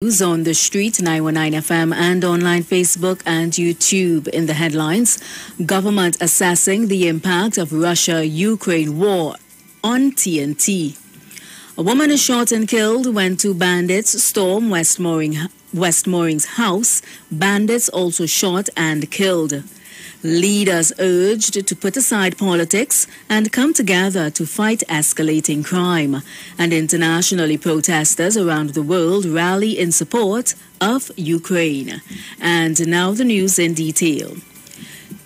News on the street, 919 FM, and online Facebook and YouTube. In the headlines, government assessing the impact of Russia-Ukraine war on TNT. A woman is shot and killed when two bandits storm West, Mooring, West Moorings house. Bandits also shot and killed. Leaders urged to put aside politics and come together to fight escalating crime. And internationally, protesters around the world rally in support of Ukraine. And now the news in detail.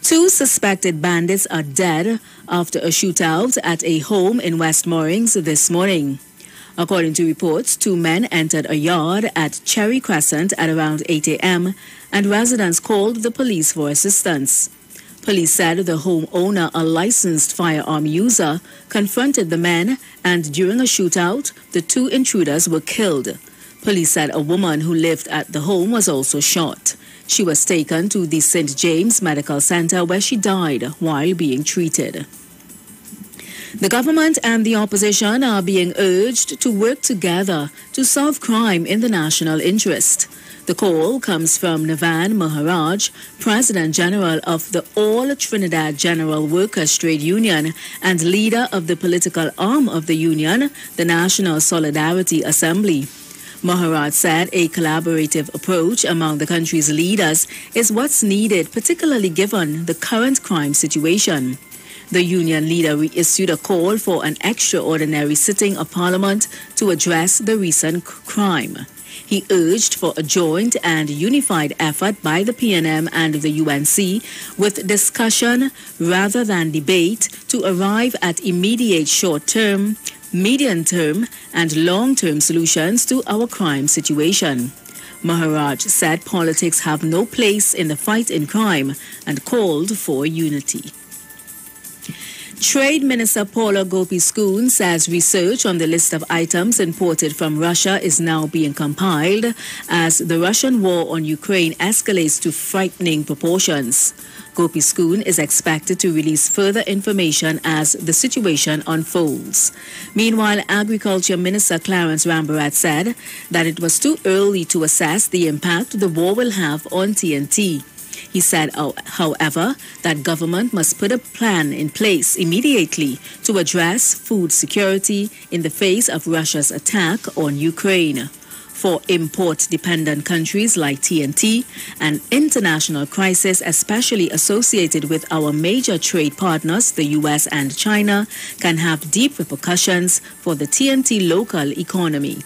Two suspected bandits are dead after a shootout at a home in West Moorings this morning. According to reports, two men entered a yard at Cherry Crescent at around 8 a.m., and residents called the police for assistance. Police said the homeowner, a licensed firearm user, confronted the men and during a shootout, the two intruders were killed. Police said a woman who lived at the home was also shot. She was taken to the St. James Medical Center where she died while being treated. The government and the opposition are being urged to work together to solve crime in the national interest. The call comes from Navan Maharaj, President General of the All Trinidad General Workers Trade Union and leader of the political arm of the union, the National Solidarity Assembly. Maharaj said a collaborative approach among the country's leaders is what's needed, particularly given the current crime situation. The union leader issued a call for an extraordinary sitting of parliament to address the recent crime. He urged for a joint and unified effort by the PNM and the UNC with discussion rather than debate to arrive at immediate short term, medium term, and long term solutions to our crime situation. Maharaj said politics have no place in the fight in crime and called for unity. Trade Minister Paula Gopee-Scoon says research on the list of items imported from Russia is now being compiled as the Russian war on Ukraine escalates to frightening proportions. Gopee-Scoon is expected to release further information as the situation unfolds. Meanwhile, Agriculture Minister Clarence Rambharat said that it was too early to assess the impact the war will have on TNT. He said, oh, however, that government must put a plan in place immediately to address food security in the face of Russia's attack on Ukraine. For import dependent countries like TNT, an international crisis, especially associated with our major trade partners, the US and China, can have deep repercussions for the TNT local economy.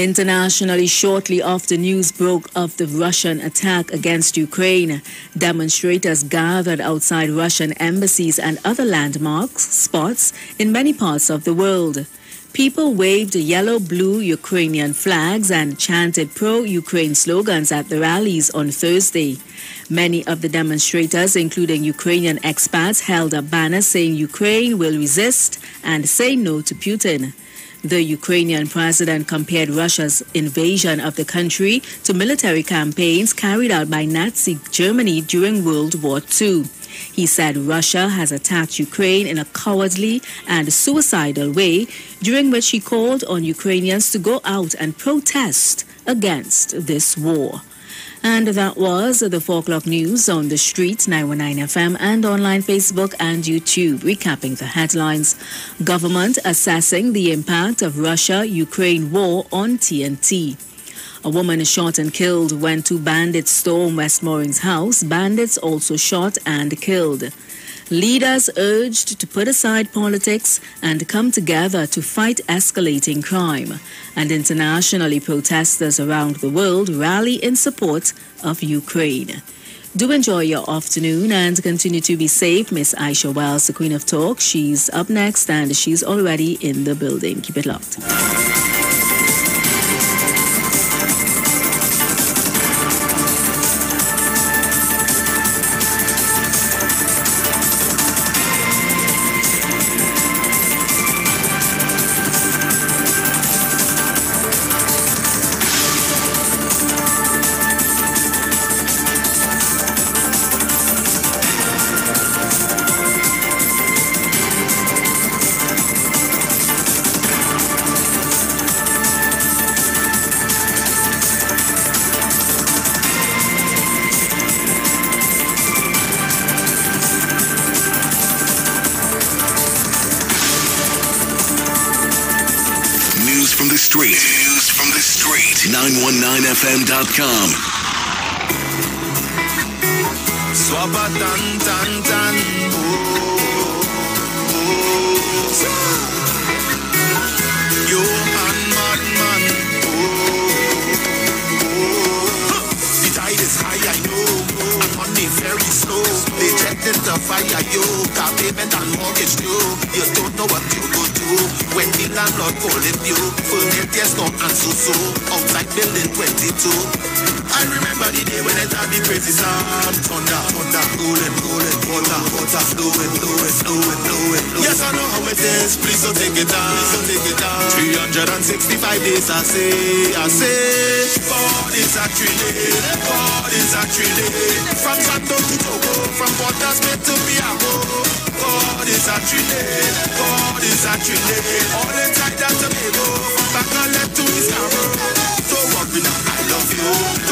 Internationally, shortly after news broke of the Russian attack against Ukraine, demonstrators gathered outside Russian embassies and other landmarks spots in many parts of the world. People waved yellow blue Ukrainian flags and chanted pro Ukraine slogans at the rallies on Thursday. Many of the demonstrators, including Ukrainian expats, held up banners saying Ukraine will resist and say no to Putin. The Ukrainian president compared Russia's invasion of the country to military campaigns carried out by Nazi Germany during World War II. He said Russia has attacked Ukraine in a cowardly and suicidal way, during which he called on Ukrainians to go out and protest against this war. And that was the 4 o'clock news on the streets, 919 FM, and online Facebook and YouTube. Recapping the headlines Government assessing the impact of Russia Ukraine war on TNT. A woman is shot and killed when two bandits stormed West Moorings house. Bandits also shot and killed. Leaders urged to put aside politics and come together to fight escalating crime. And internationally, protesters around the world rally in support of Ukraine. Do enjoy your afternoon and continue to be safe. Miss Aisha Wells, the Queen of Talk. She's up next and she's already in the building. Keep it locked. 919fm.com. Swabba tan tan tan. Very slow. They the fire, yo. Got payment and mortgage due. The landlord calling you. Yes, no, and so so. Outside building 22. I remember the day when it had the crazy sound. Thunder, thunder, cooling, cooling, water, water, flowing, flowing, flowing, flowing. Yes, I know how days, please don't take it down. Please don't take it down. 365 days, I say, I say. God is actually, God is actually. From Santo to Togo, from Port Elizabeth to Piamo. God is actually, God is actually. All inside that tomato, from Bacalet to Isaro. So what we know, I love you.